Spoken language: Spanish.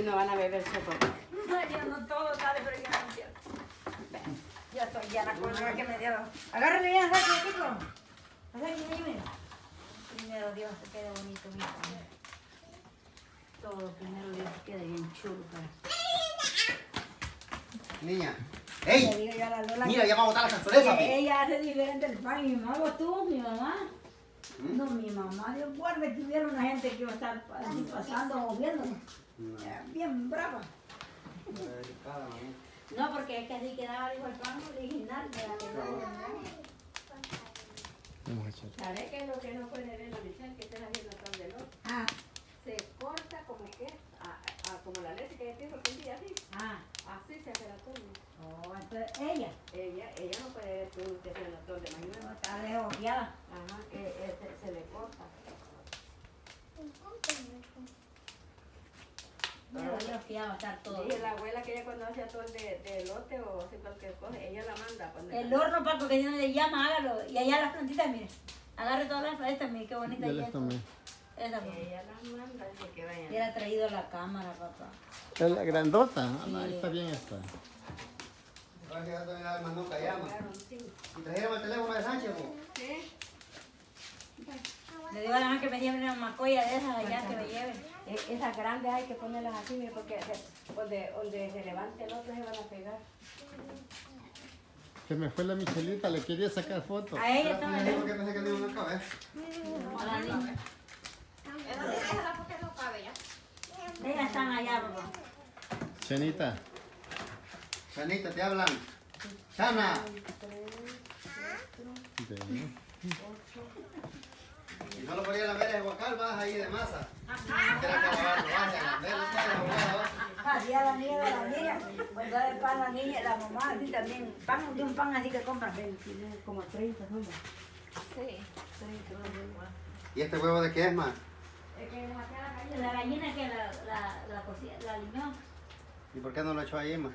Si no van a beber sopa. No, todo, dale, pero yo no quiero. Ya estoy ya la cosa que me dio. Agárrale bien, Saki, chico. Primero Dios, que quede bonito, mira. Todo primero Dios quede bien chulo. para- Niña. ¡Ey! Mira, ya vamos a botar la papi. ella hace diferente el pan. Y mi mamá, ¿vos tú, mi mamá. ¿Mm? No, mi mamá, Dios guarde que hubiera una gente que iba a estar así pasando o viéndonos. Era bien brava. No, porque es que así quedaba dijo, el pan original de la que no Vamos a echar. ¿Sabes qué es lo que no puede ver la Michelle? Que estén haciendo atrás del otro. Ah, Se corta como que, a- a- como la leche que yo tengo que día así. ah. Así se hace la torre. Oh, entonces ella Ella, ella no puede ver tú que hace la torre. no Imagínate. está desojada. Ajá, eh, se, se le corta. Pero Dios que ya va a estar todo. Dije la abuela que ella cuando hacía todo el de, de elote o hace cualquier cosa, ella la manda a poner. El horno, Paco, que Dios le llama, hágalo. Y allá las plantitas, mire. Agarre todas las plantitas, mire qué bonita les es. tomé. Esa fue. Ella las manda, dice que vayan. Hubiera traído la cámara, papá. ¿Es la grandota? Ah, no, ahí está bien esta. Que ya también la. Claro, sí. ¿Y trajeron el teléfono de Sánchez, po? ¿Sí? Lleven una macolla de esas allá, que me lleven. E- Esas grandes hay que ponerlas así, mire, porque se- donde, donde se levante el otro se van a pegar. Se me fue la Michelita, le quería sacar fotos. A ella dijo que pensé que tenía una cabeza. a la niña. Ellas están allá, papá. Chanita, Chanita, te hablan. Chana. Si no lo ponía en la mera de guacal, vas ahí de masa. Tienes que lavarlo, vas a la la niña de la niña, pues da el pan a la niña, la mamá, así también, pan de un pan así que compran. Tiene como 30 sombras. Sí. ¿Y este huevo de qué es, más? La gallina, la gallina que la, la, la, cocina, la liñó. ¿Y por qué no lo echó ahí, más?